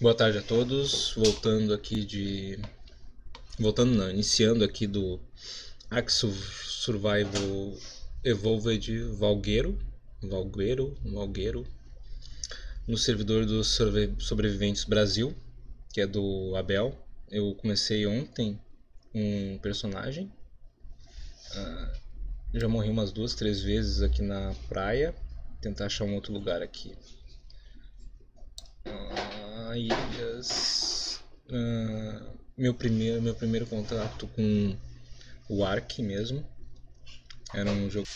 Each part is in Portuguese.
Boa tarde a todos. Voltando aqui de. Voltando não, iniciando aqui do Axo Survival Evolved Valgueiro. Valgueiro, Valgueiro. No servidor dos Sobreviventes Brasil, que é do Abel. Eu comecei ontem um personagem. Uh, já morri umas duas, três vezes aqui na praia. Tentar achar um outro lugar aqui ilhas. Uh, meu, primeiro, meu primeiro contato com o Ark mesmo. Era um jogo.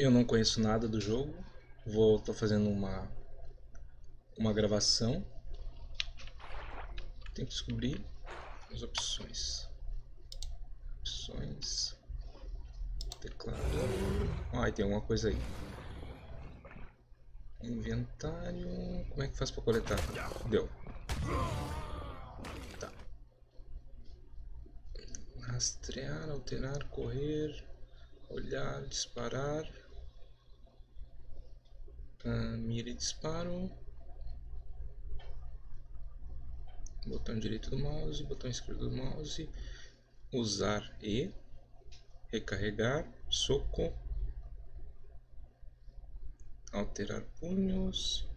Eu não conheço nada do jogo. Vou tô fazendo uma uma gravação. Tem que descobrir as opções. Opções. Teclado. Ah, tem alguma coisa aí. Inventário. Como é que faz para coletar? Deu. Tá. Rastrear, alterar, correr, olhar, disparar. Uh, mira e disparo. Botão direito do mouse, botão esquerdo do mouse. Usar E. Recarregar. Soco. Alterar punhos.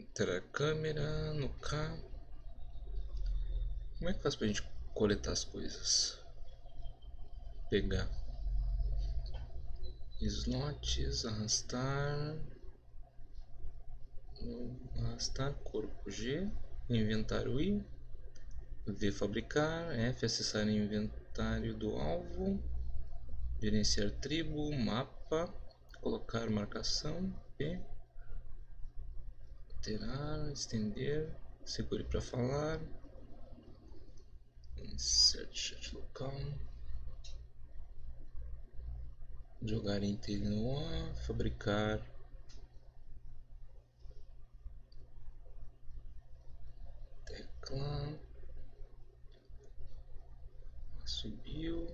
Alterar câmera no K. Como é que faz pra gente coletar as coisas? Pegar slots, arrastar, arrastar, corpo G, inventário I, V fabricar, F acessar inventário do alvo, gerenciar tribo, mapa, colocar marcação, P, alterar, estender, segure para falar, insert local jogar Intel no A, fabricar. Tecla subiu.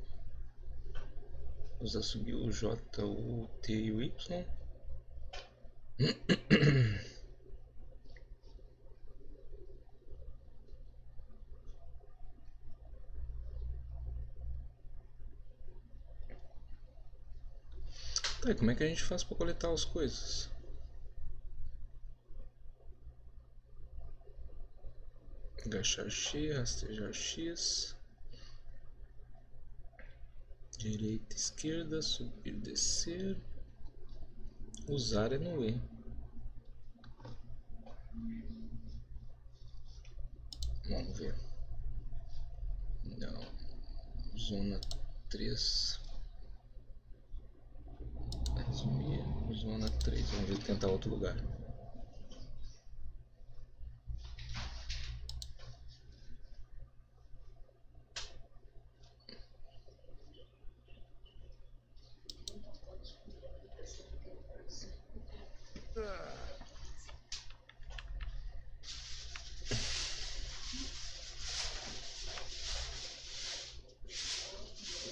Usar subiu o J, o T e o Y Tá, como é que a gente faz para coletar as coisas? Agachar X, rastejar X. Direita, esquerda, subir, descer. Usar é no E. Vamos ver. Não. Zona 3. Zona 3. Vamos tentar outro lugar.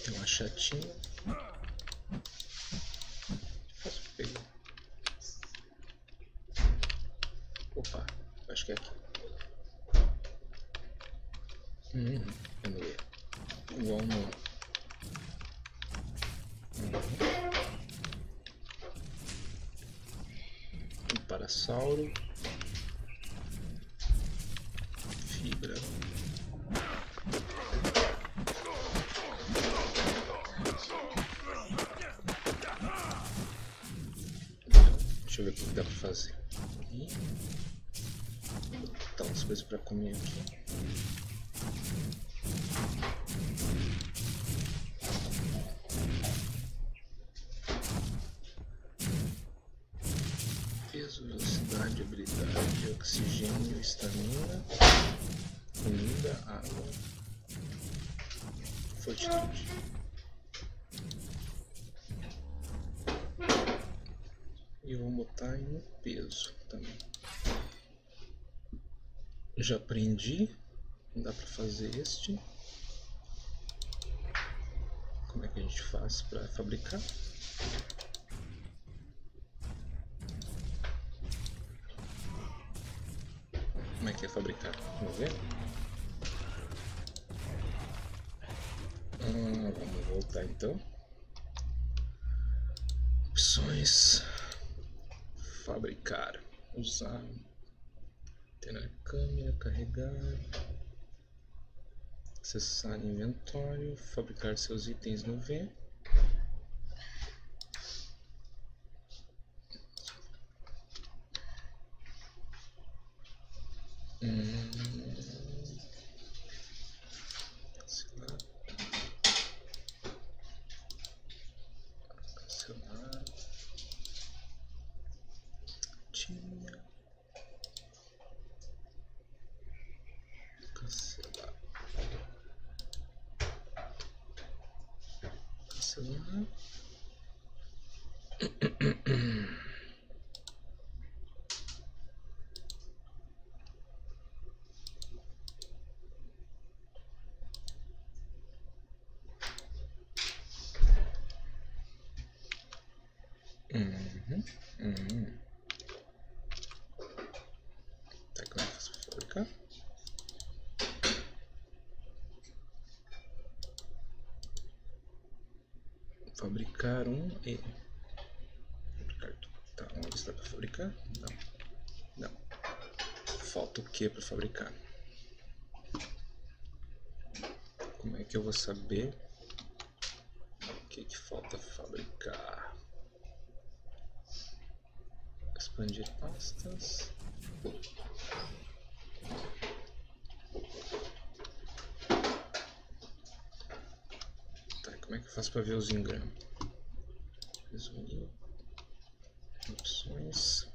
Tem uma chatinha. Que é aqui. Hum, anyway. Vamos. Uhum. Um parasauro. Comer aqui. Peso, velocidade, habilidade, oxigênio, estamina, comida, água, fortitude. E vamos botar em peso também. Já aprendi, dá para fazer este. Como é que a gente faz para fabricar? Como é que é fabricar? Vamos ver? Ah, vamos voltar então. Opções. Fabricar. Usar. Na câmera, carregar. Acessar inventório. Fabricar seus itens no V. Hum. Cancelar. Cancelar. Tinha. Cancelar. Cancelar. Uhum, uhum. Tá, como é que faz pra fabricar? Fabricar um e. Fabricar. Tá, se dá pra fabricar? Não. Não. Falta o que pra fabricar? Como é que eu vou saber o que, que falta fabricar? Expandir pastas. Como é que eu faço para ver os engramas? Opções.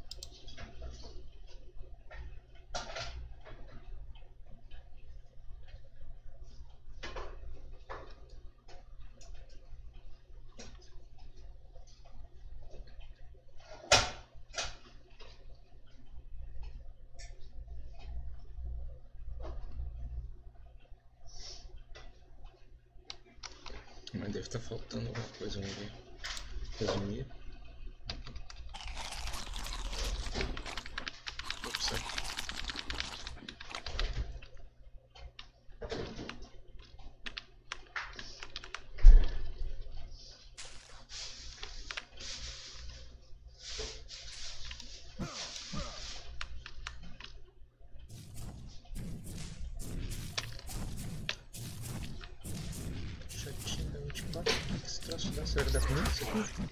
Mas deve estar faltando alguma coisa, vamos ver. Resumir. Ops, aqui. Chatinho da 24. O que esse troço dá? Será que dá comigo isso aqui?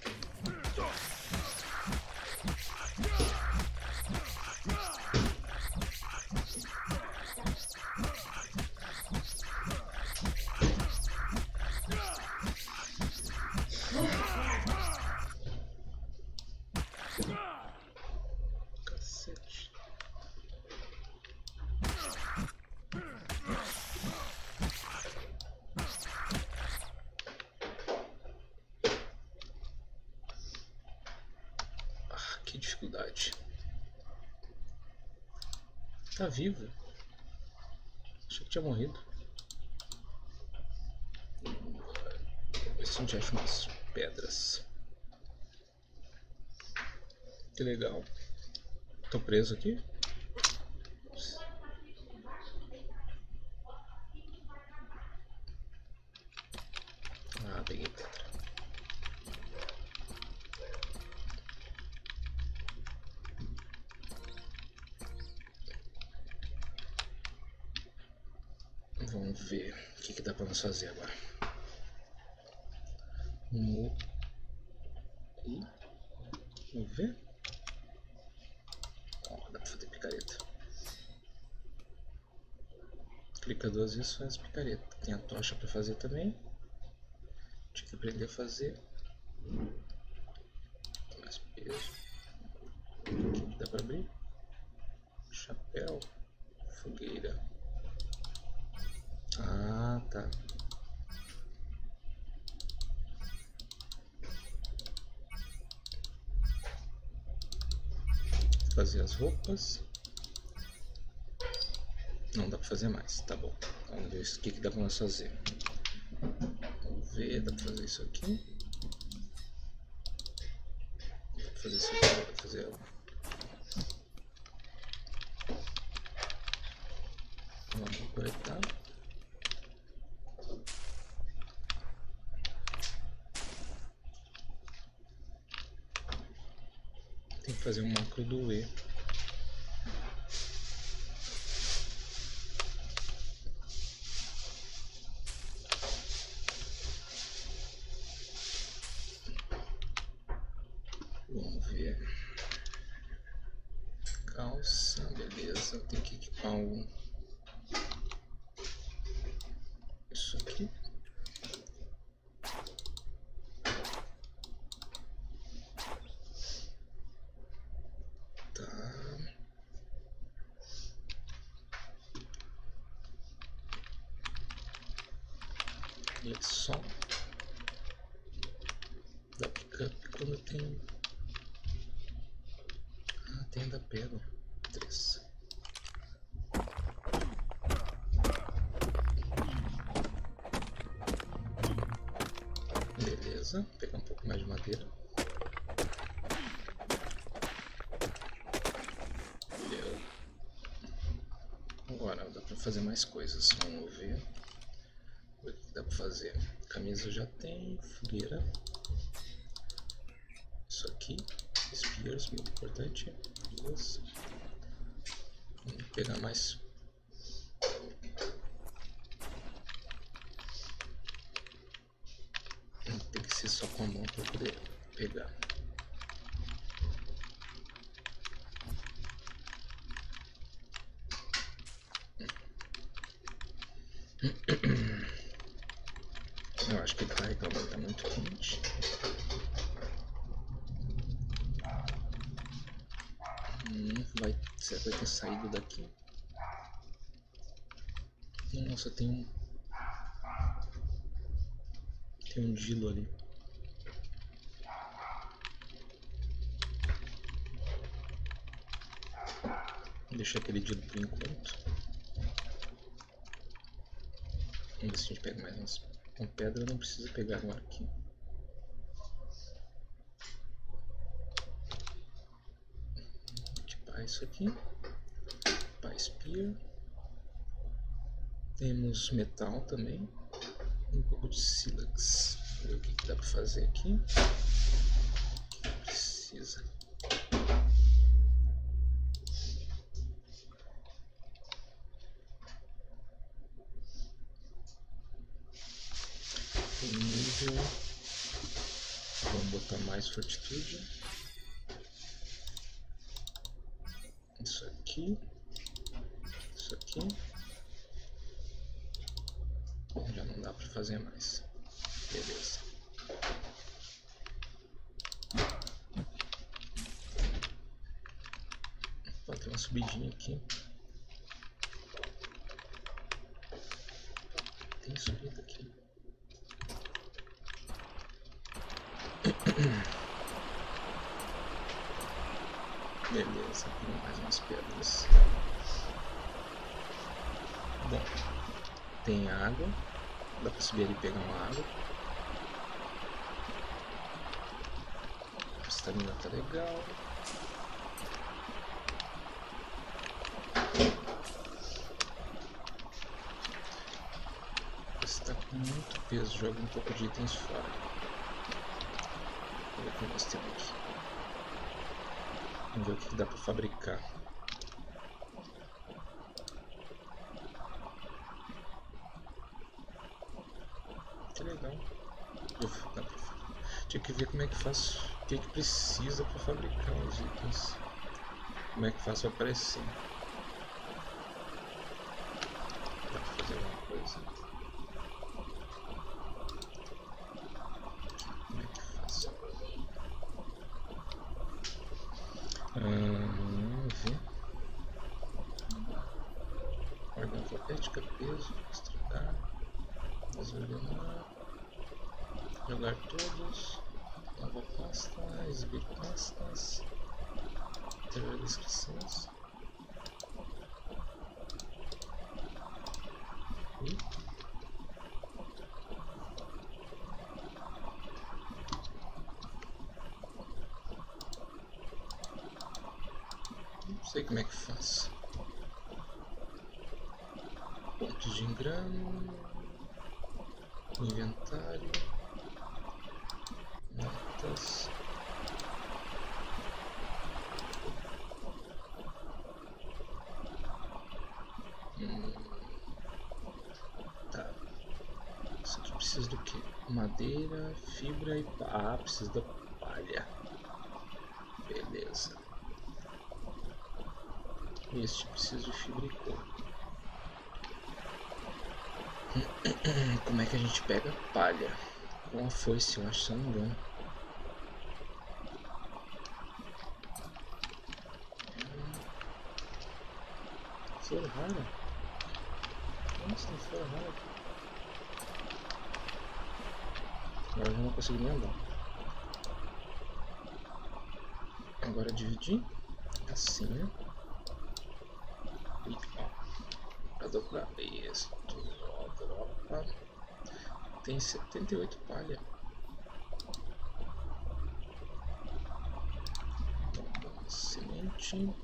Cacete. Ah, que dificuldade. Tá vivo? Achei que tinha morrido. Ver se a gente acha umas pedras. Que legal. Tô preso aqui? Ah, peguei pedra. Vamos ver o que, que dá pra nós fazer agora. Ih, Vamos ver. Ó, dá pra fazer picareta. Clica duas vezes faz picareta. Tem a tocha pra fazer também. Tinha que aprender a fazer. Mais peso. Que dá pra abrir? chapéu, fogueira. Ah, tá. Fazer as roupas. Não dá pra fazer mais, tá bom. Vamos ver o que, que dá pra nós fazer. Vamos ver, dá pra fazer isso aqui. Dá pra fazer isso aqui, dá pra fazer Vamos coletar. Tem que fazer um macro do E. Vamos ver. Calça, beleza. Tem que equipar o. Isso aqui. Tá. E é só da pickup quando tem. Ah, tem da pega. Três. Vou pegar um pouco mais de madeira. Agora dá pra fazer mais coisas. Vamos ver. O que dá pra fazer? Camisa já tem, fogueira. Isso aqui, spears, muito importante. Duas. Vamos pegar mais. Tem que ser só com a mão para poder pegar. Eu acho que tá reclamando, tá muito quente. Hum, vai, será que vai ter saído daqui? Nossa, tem um. Tem um Dilo ali. Deixa aquele Dilo por enquanto. Vamos ver se a gente pega mais umas. Com pedra não precisa pegar um aqui. Equipar isso aqui. Equipar Spear. Temos metal também. Um pouco de sílex. Vamos ver o que, que dá para fazer aqui. O que precisa. Tem nível. Vamos botar mais fortitude. Isso aqui. Isso aqui. Já não dá para fazer mais. Beleza. Pode ter uma subidinha aqui. Tem subida aqui. Beleza, mais umas pedras. Bom, tem água. Dá pra subir ali e pegar uma água. A estamina tá legal. Está com muito peso, joga um pouco de itens fora. Vamos ver o que nós temos aqui. Vamos ver o que dá pra fabricar. Que legal. Uf, dá pra... Tinha que ver como é que faz, o que, que precisa para fabricar os itens. Como é que para aparecer. Dá pra fazer alguma coisa. Hum, Ordem alfabética, peso, estragar, desordenar, jogar todos, nova pasta, exibir pastas, interior descrições. Eita. Sei como é que faz. Pontos de engrama. Inventário. Notas. Hum. Tá. Isso aqui precisa do que? Madeira, fibra e pá. Ah, precisa da palha. Beleza. Este precisa de fibra e. Como é que a gente pega palha? Com a foice, eu acho, se eu não me engano. Flor rara? Nossa, tem flor rara aqui. Agora eu não consigo nem andar. Agora dividir assim, né? E isso, ó, dropa. Tem 78 palha. Semente.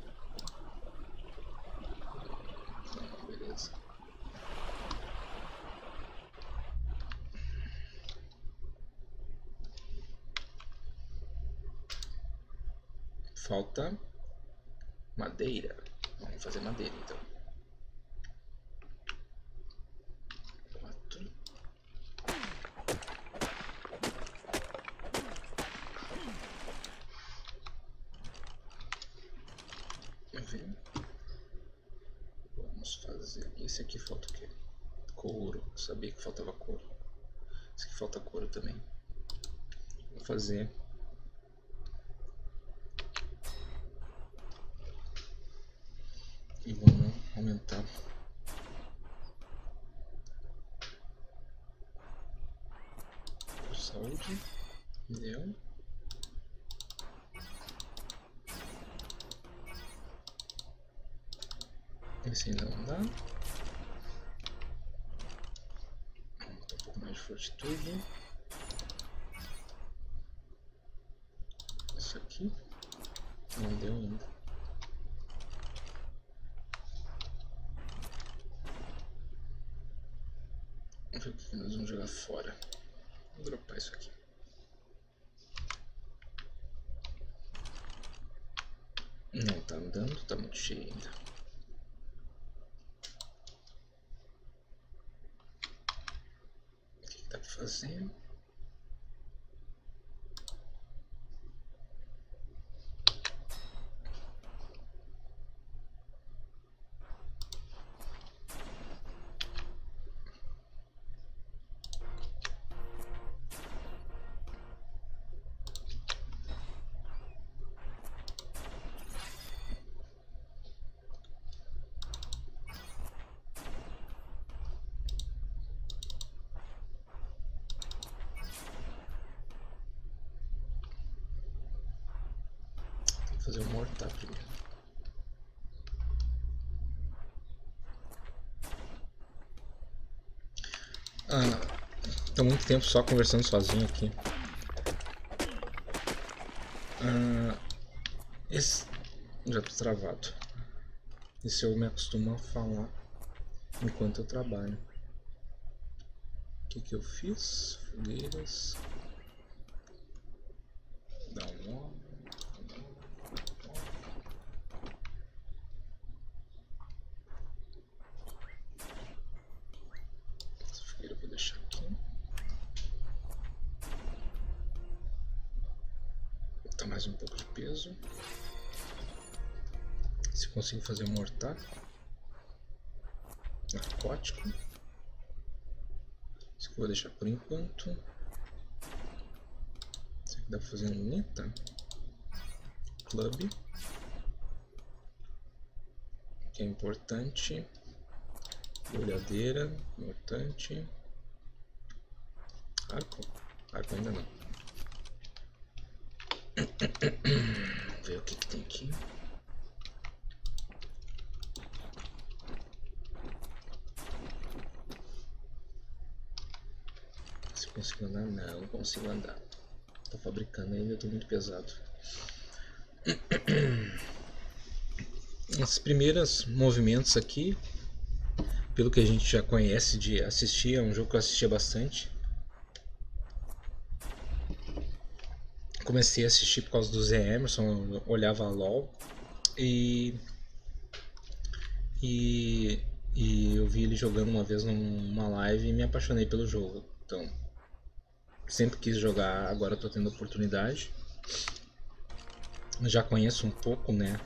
Beleza. Falta madeira. Vamos fazer madeira então. Quatro. Vem. Vamos fazer. Esse aqui falta o quê? Couro. Eu sabia que faltava couro. Esse aqui falta couro também. Vou fazer e vamos aumentar o saúde deu esse ainda não dá vamos botar um pouco mais de fortitude isso aqui não deu ainda Vamos ver o que nós vamos jogar fora. Vou dropar isso aqui. Não tá andando, tá muito cheio ainda. O que, fazer? Um mortar primeiro. Ah, tô muito tempo só conversando sozinho aqui. Ah, esse já tô travado. Esse eu me acostumo a falar enquanto eu trabalho. O que que eu fiz? Fogueiras. Dá um ó. Essa fogueira eu vou deixar aqui. Botar mais um pouco de peso. Consigo fazer um mortar. Narcótico. Isso aqui eu vou deixar por enquanto. Isso aqui dá pra fazer um luneta. Club. Que é importante. Olhadeira, importante. Arco? Arco ainda não. Ver o que, que tem aqui. Consigo andar? Não, não consigo andar. Tô fabricando ainda, tô muito pesado. As primeiras movimentos aqui, pelo que a gente já conhece de assistir, é um jogo que eu assistia bastante. Comecei a assistir por causa do Zé Emerson, olhava a LOL e, e, e eu vi ele jogando uma vez numa live e me apaixonei pelo jogo. Então, sempre quis jogar, agora estou tendo oportunidade. Já conheço um pouco, né?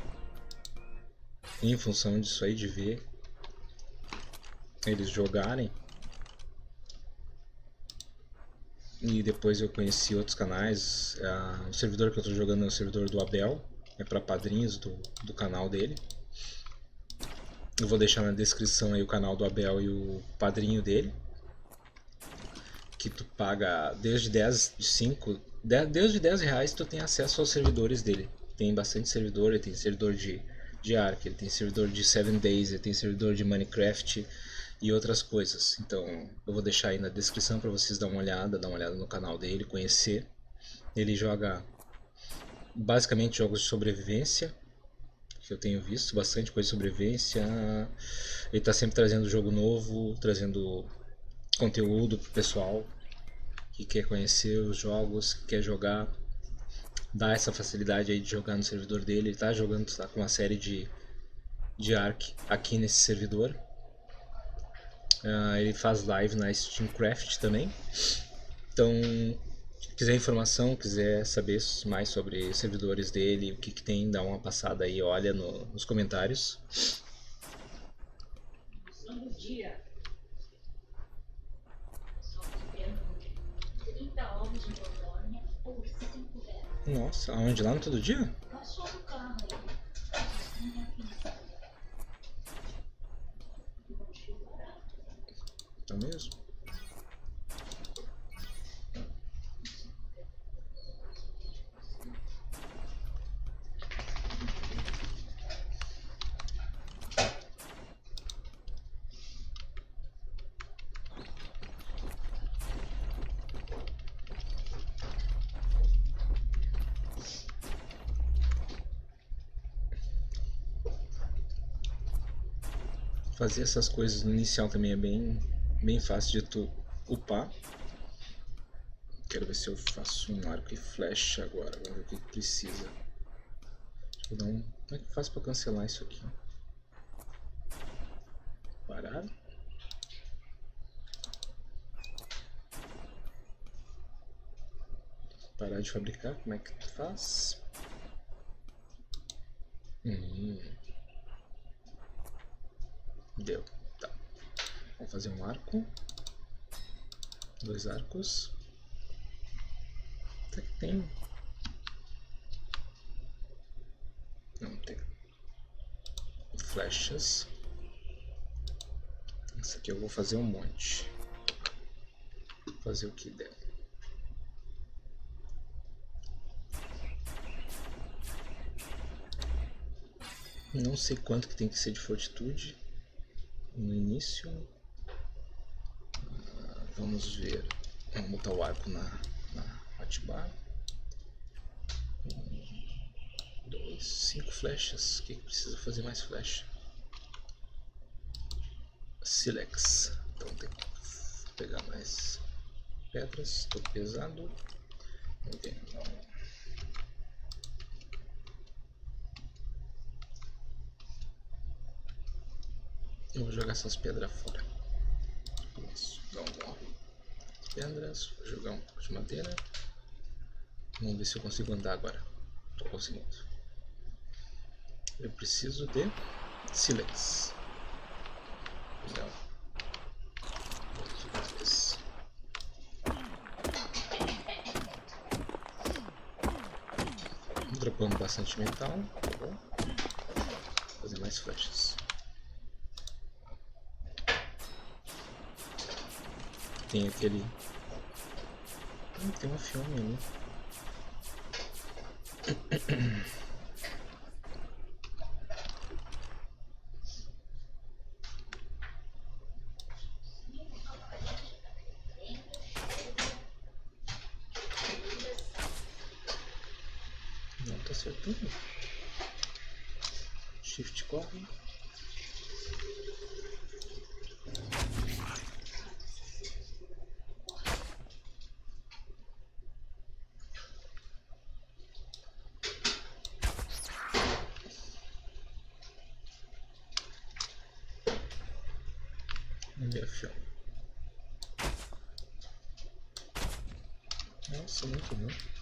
Em função disso aí, de ver eles jogarem. E depois eu conheci outros canais. Ah, o servidor que eu estou jogando é o servidor do Abel, é para padrinhos do, do canal dele. Eu vou deixar na descrição aí o canal do Abel e o padrinho dele que tu paga desde 10, 5, 10, desde 10 reais tu tem acesso aos servidores dele. Tem bastante servidor, ele tem servidor de, de Ark, ele tem servidor de 7 Days, ele tem servidor de Minecraft e outras coisas. Então eu vou deixar aí na descrição para vocês dar uma olhada, dar uma olhada no canal dele, conhecer. Ele joga basicamente jogos de sobrevivência, que eu tenho visto, bastante coisa de sobrevivência. Ele está sempre trazendo jogo novo, trazendo conteúdo pro pessoal que quer conhecer os jogos, que quer jogar, dá essa facilidade aí de jogar no servidor dele. Ele tá jogando tá com uma série de, de Ark aqui nesse servidor. Uh, ele faz live na Steamcraft também. Então, se quiser informação, quiser saber mais sobre servidores dele, o que, que tem, dá uma passada aí, olha no, nos comentários. Bom dia. Nossa, aonde? Lá no todo dia? Tá mesmo? Fazer essas coisas no inicial também é bem, bem fácil de tu upar. Quero ver se eu faço um arco e flecha agora, vamos ver o que, precisa. Eu dar um... Como é que eu faço para cancelar isso aqui? Parar. Parar de fabricar, como é que faz? Hum. Deu. Tá. Vamos fazer um arco. Dois arcos. Até que tem. Não tem. Flechas. Esse aqui eu vou fazer um monte. Vou fazer o que der. Não sei quanto que tem que ser de fortitude no início. Vamos ver. Vamos botar o arco na, na hotbar. Um, dois, cinco flechas. O que, que precisa fazer mais flecha? Silex. Então tem que pegar mais pedras. Estou pesado. Não. Eu vou jogar essas pedras fora. Isso, dá um Pedras, vou jogar um pouco de madeira. Vamos ver se eu consigo andar agora. Tô conseguindo. Eu preciso de silex. Não. Dropando bastante metal. Tá bom. Fazer mais flechas. Tem aquele. Hum, tem uma filme ali. Não tá acertando. Shift corre. Olha filme. Nossa, muito.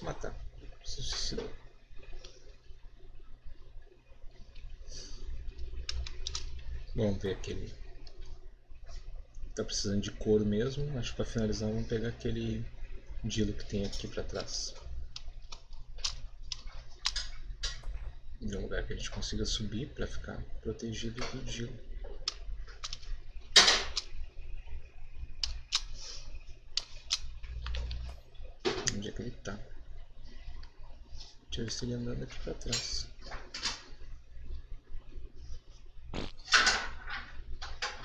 Se matar. Se suicidou. Vamos ver aquele. Tá precisando de couro mesmo. Acho que para finalizar vamos pegar aquele dilo que tem aqui para trás. De um lugar que a gente consiga subir para ficar protegido do dilo. Onde é que ele tá? Deixa eu ver se ele andando aqui para trás.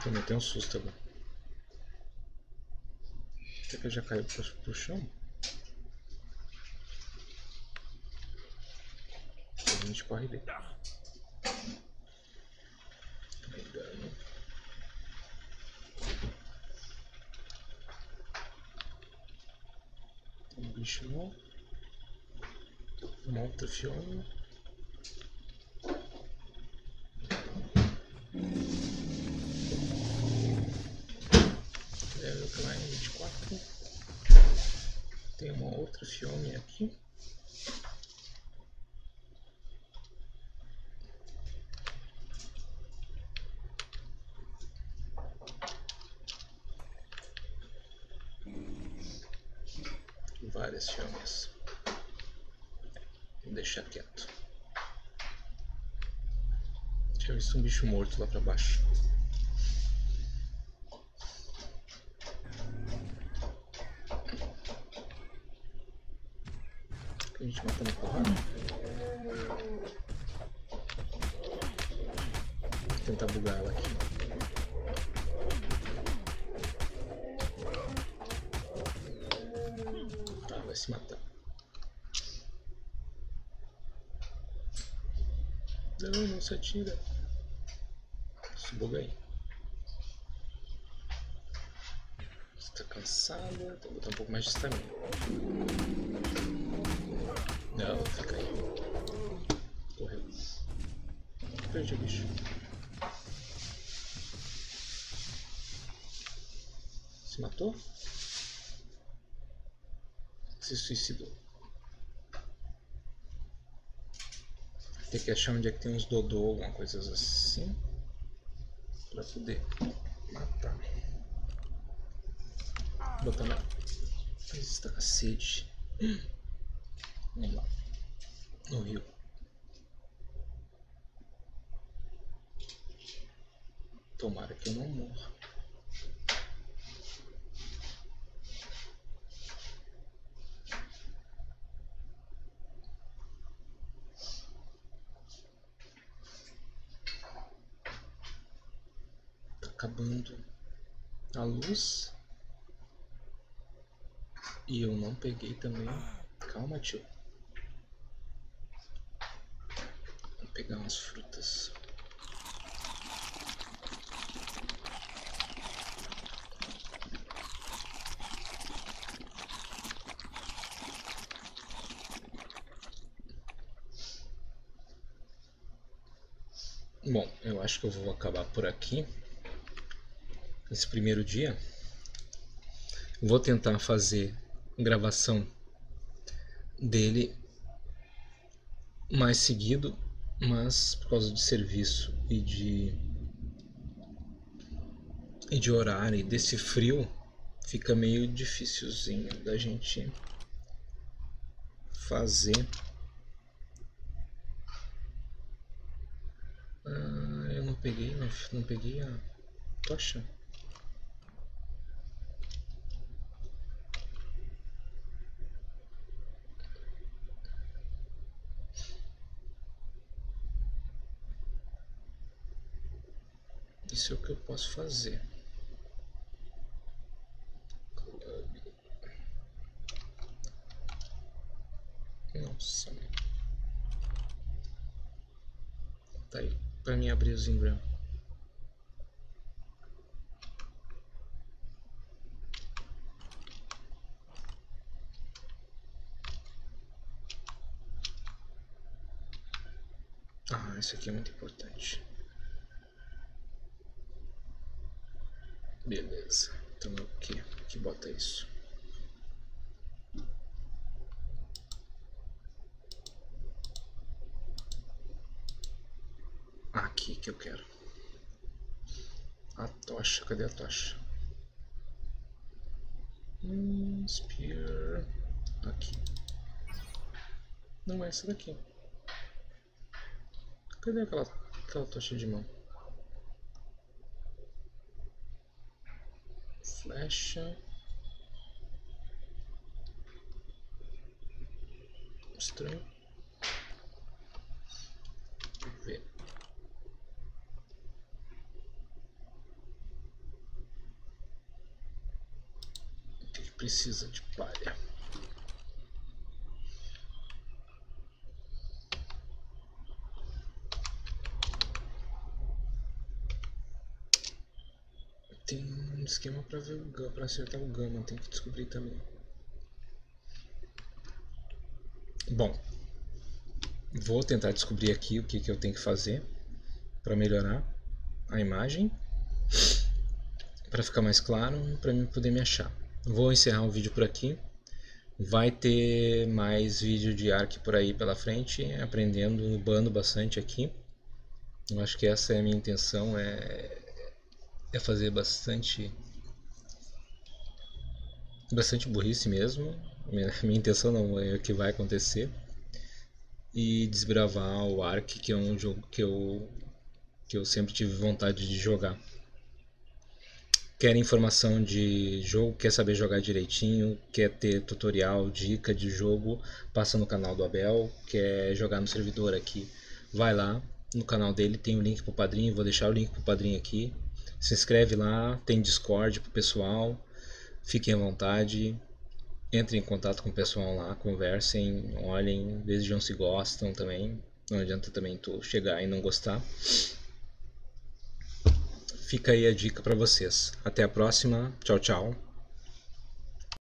Também tem um susto agora. Será que ele já caiu pro, pro chão? A gente corre bem. Pegando. Tem bicho não. Uma outra fiona. Level Climb 24. Tem uma outra filme aqui. Várias filmes. Vou deixar quieto. Tinha visto um bicho morto lá pra baixo. A gente mata na porrada. Vou tentar bugar ela aqui. Tá, vai se matar. Não, não se atira. Aí. Você tá cansada? Vou botar um pouco mais de estamina. Não, fica aí. Correu. Perdi o bicho. Se matou? Se suicidou. Tem que achar onde é que tem uns dodô, alguma coisa assim. Pra poder matar. Botar na. Está com sede. Vamos lá. No rio. Tomara que eu não morra. Acabando a luz. E eu não peguei também. Calma, tio. Vou pegar umas frutas. Bom, eu acho que eu vou acabar por aqui. Esse primeiro dia. Vou tentar fazer gravação dele mais seguido, mas por causa de serviço e de e de horário e desse frio fica meio dificilzinho da gente fazer. Ah, eu não peguei, não, não peguei a tocha. Isso é o que eu posso fazer. Nossa. Tá aí, pra mim abrir os Ingram. Ah, isso aqui é muito importante. Beleza. Então o que? Que bota isso? Aqui que eu quero. A tocha, cadê a tocha? Hum, spear. Aqui. Não é essa daqui. Cadê aquela, aquela tocha de mão? Flecha. Estranho. Ver. O que precisa de palha? Um esquema para ver o para acertar o gama, tem que descobrir também. Bom, vou tentar descobrir aqui o que, que eu tenho que fazer para melhorar a imagem, para ficar mais claro, para mim poder me achar. Vou encerrar o vídeo por aqui. Vai ter mais vídeo de Ark por aí pela frente, aprendendo, nubando bastante aqui. Eu acho que essa é a minha intenção, é é fazer bastante bastante burrice mesmo. Minha, minha intenção não é o que vai acontecer. E desbravar o Ark, que é um jogo que eu que eu sempre tive vontade de jogar. Quer informação de jogo, quer saber jogar direitinho, quer ter tutorial, dica de jogo, passa no canal do Abel, quer jogar no servidor aqui, vai lá no canal dele, tem o link pro padrinho, vou deixar o link pro padrinho aqui, se inscreve lá, tem Discord pro pessoal. Fiquem à vontade. Entrem em contato com o pessoal lá, conversem, olhem, vejam se gostam também. Não adianta também tu chegar e não gostar. Fica aí a dica para vocês. Até a próxima. Tchau, tchau.